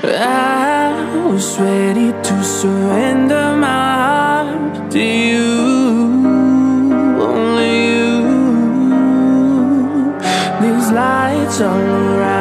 I was ready to surrender my heart to you, only you. These lights all around